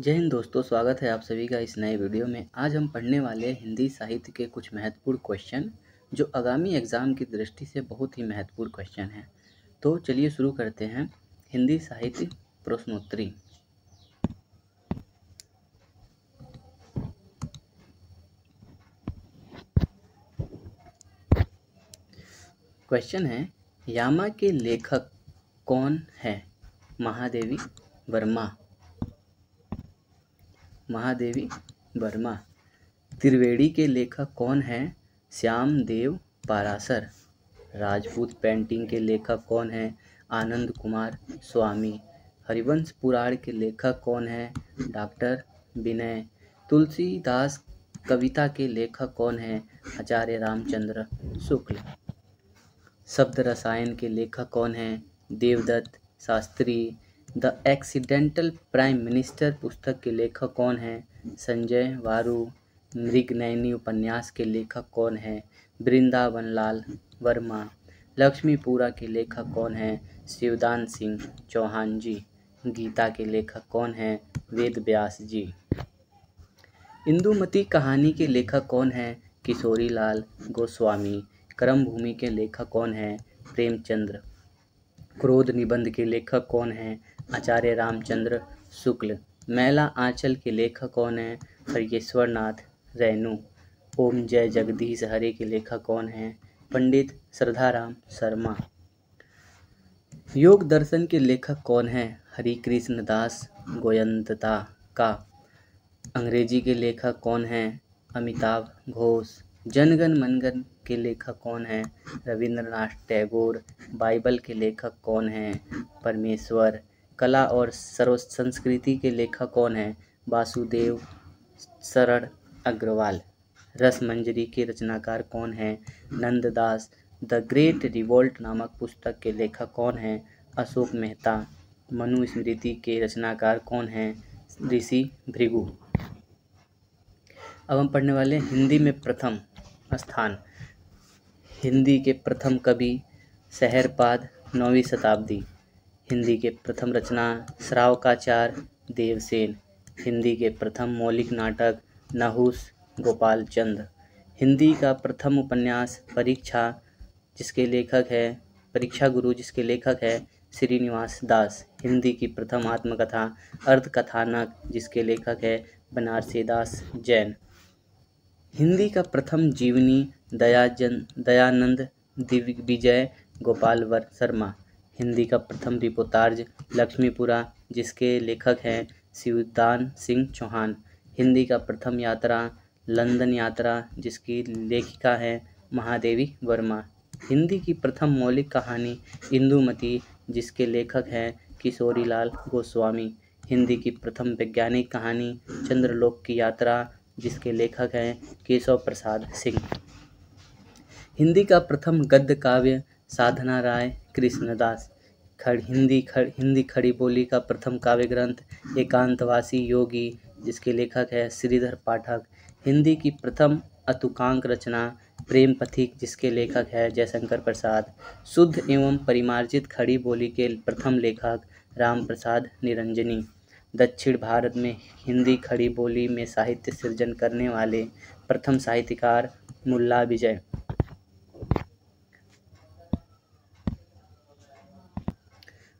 जय हिंद दोस्तों, स्वागत है आप सभी का इस नए वीडियो में। आज हम पढ़ने वाले हिंदी साहित्य के कुछ महत्वपूर्ण क्वेश्चन जो आगामी एग्ज़ाम की दृष्टि से बहुत ही महत्वपूर्ण क्वेश्चन हैं। तो चलिए शुरू करते हैं। हिंदी साहित्य प्रश्नोत्तरी। क्वेश्चन है, यामा के लेखक कौन है? महादेवी वर्मा। महादेवी वर्मा। त्रिवेणी के लेखक कौन हैं? श्याम देव पारासर। राजपूत पेंटिंग के लेखक कौन हैं? आनंद कुमार स्वामी। हरिवंश पुराण के लेखक कौन हैं? डॉक्टर विनय। तुलसीदास कविता के लेखक कौन हैं? आचार्य रामचंद्र शुक्ल। शब्द रसायन के लेखक कौन हैं? Devdutt Shastri. The accidental prime minister पुस्तक के लेखक कौन हैं? संजय वारू मृगनयनी उपन्यास के लेखक कौन हैं? वृंदावन लाल वर्मा, लक्ष्मीपुरा के लेखक कौन हैं? शिवदान सिंह चौहान जी, गीता के लेखक कौन हैं? वेद व्यास जी। इंदुमती कहानी के लेखक कौन हैं? किशोरी लाल गोस्वामी क्रम भूमि के लेखक कौन हैं? प्रेमचंद्र क्रोध निबंध के लेखक कौन हैं? आचार्य रामचंद्र शुक्ल। मैला आंचल के लेखक कौन हैं? हरिकेश्वर नाथ रैनू। ओम जय जगदीश हरे के लेखक कौन हैं? पंडित श्रद्धाराम शर्मा। योग दर्शन के लेखक कौन हैं? हरि कृष्ण दास गोयंतता का। अंग्रेज़ी के लेखक कौन हैं? अमिताभ घोष। जनगण मनगण के लेखक कौन हैं? रविंद्रनाथ टैगोर, बाइबल के लेखक कौन हैं? परमेश्वर, कला और सर्व संस्कृति के लेखक कौन हैं? वासुदेव शरण अग्रवाल। रस मंजरी के रचनाकार कौन हैं? नंददास द ग्रेट रिवोल्ट नामक पुस्तक के लेखक कौन हैं? अशोक मेहता। मनु स्मृति के रचनाकार कौन हैं? ऋषि भृगु। अब हम पढ़ने वाले हिंदी में प्रथम। स्थान। हिंदी के प्रथम कवि शहरपाद नौवीं शताब्दी। हिंदी के प्रथम रचना श्रावकाचार देवसेन। हिंदी के प्रथम मौलिक नाटक नहुस गोपाल चंद। हिंदी का प्रथम उपन्यास परीक्षा, जिसके लेखक है, परीक्षा गुरु जिसके लेखक है, श्रीनिवास दास। हिंदी की प्रथम आत्मकथा, अर्धकथानक जिसके लेखक है, बनारसी दास जैन। हिंदी का प्रथम जीवनी दयाजन, दयानंद दिग्विजय गोपाल वर शर्मा। हिंदी का प्रथम रिपोतार्ज लक्ष्मीपुरा, जिसके लेखक हैं शिवदान सिंह चौहान। हिंदी का प्रथम यात्रा लंदन यात्रा, जिसकी लेखिका है महादेवी वर्मा। हिंदी की प्रथम मौलिक कहानी इंदुमती, जिसके लेखक हैं किशोरीलाल गोस्वामी। हिंदी की प्रथम वैज्ञानिक कहानी चंद्रलोक की यात्रा जिसके लेखक हैं केशव प्रसाद सिंह। हिंदी का प्रथम गद्य काव्य साधना राय कृष्णदास। खड़ हिंदी खड़ हिंदी खड़ी बोली का प्रथम काव्य ग्रंथ एकांतवासी योगी, जिसके लेखक है श्रीधर पाठक। हिंदी की प्रथम अतुकांक रचना प्रेम पथिक, जिसके लेखक है जयशंकर प्रसाद। शुद्ध एवं परिमार्जित खड़ी बोली के प्रथम लेखक राम प्रसाद निरंजनी। दक्षिण भारत में हिंदी खड़ी बोली में साहित्य सृजन करने वाले प्रथम साहित्यकार मुल्ला विजय।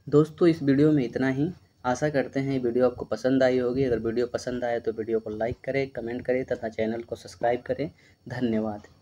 दोस्तों, इस वीडियो में इतना ही। आशा करते हैं वीडियो आपको पसंद आई होगी। अगर वीडियो पसंद आए तो वीडियो को लाइक करें, कमेंट करें तथा चैनल को सब्सक्राइब करें। धन्यवाद।